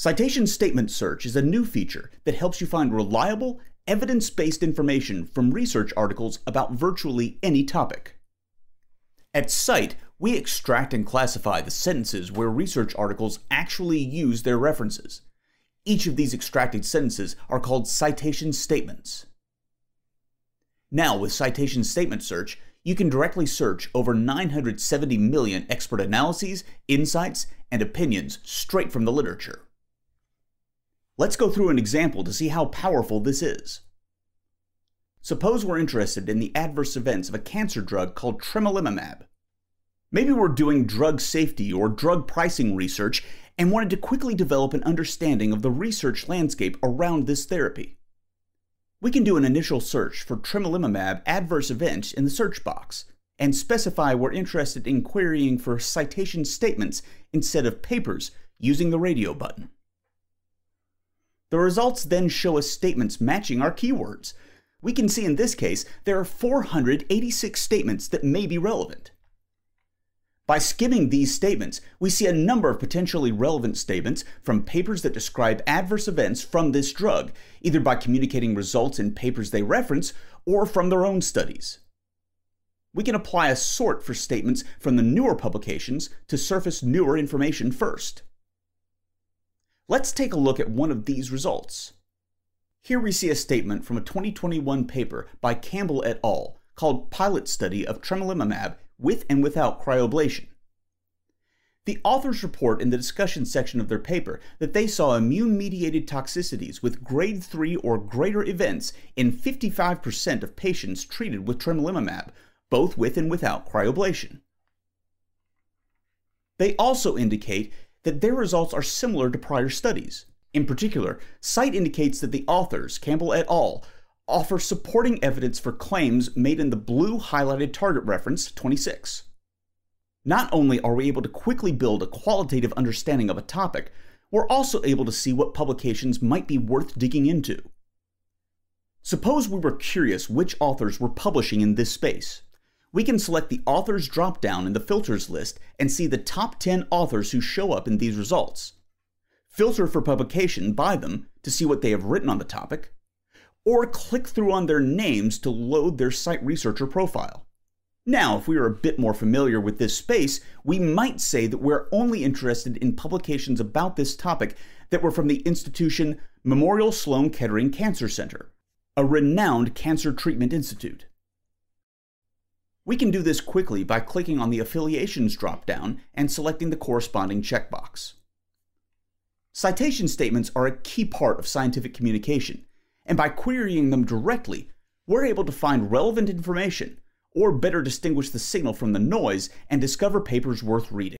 Citation Statement Search is a new feature that helps you find reliable, evidence based information from research articles about virtually any topic. At scite, we extract and classify the sentences where research articles actually use their references. Each of these extracted sentences are called citation statements. Now, with Citation Statement Search, you can directly search over 970 million expert analyses, insights, and opinions straight from the literature. Let's go through an example to see how powerful this is. Suppose we're interested in the adverse events of a cancer drug called tremelimumab. Maybe we're doing drug safety or drug pricing research and wanted to quickly develop an understanding of the research landscape around this therapy. We can do an initial search for tremelimumab adverse event in the search box and specify we're interested in querying for citation statements instead of papers using the radio button. The results then show us statements matching our keywords. We can see in this case there are 486 statements that may be relevant. By skimming these statements, we see a number of potentially relevant statements from papers that describe adverse events from this drug, either by communicating results in papers they reference or from their own studies. We can apply a sort for statements from the newer publications to surface newer information first. Let's take a look at one of these results. Here we see a statement from a 2021 paper by Campbell et al. called Pilot Study of Tremelimumab with and without cryoablation. The authors report in the discussion section of their paper that they saw immune mediated toxicities with grade 3 or greater events in 55% of patients treated with tremelimumab, both with and without cryoablation. They also indicate that their results are similar to prior studies. In particular, scite indicates that the authors, Campbell et al., offer supporting evidence for claims made in the blue highlighted target reference 26. Not only are we able to quickly build a qualitative understanding of a topic, we're also able to see what publications might be worth digging into. Suppose we were curious which authors were publishing in this space we can select the authors dropdown in the filters list and see the top 10 authors who show up in these results. Filter for publication by them to see what they have written on the topic, or click through on their names to load their scite researcher profile. Now, if we are a bit more familiar with this space, we might say that we're only interested in publications about this topic that were from the institution Memorial Sloan Kettering Cancer Center, a renowned cancer treatment institute. We can do this quickly by clicking on the Affiliations dropdown and selecting the corresponding checkbox. Citation statements are a key part of scientific communication, and by querying them directly, we're able to find relevant information, or better distinguish the signal from the noise and discover papers worth reading.